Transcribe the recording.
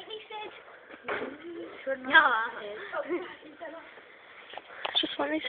Mm-hmm. Oh, he said. Yeah. Just let me see.